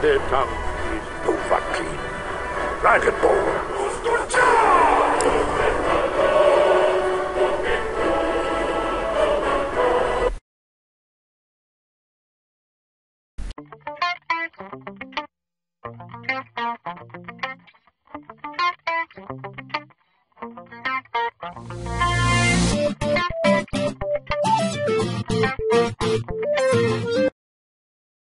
Their Dragon Ball. Thank you.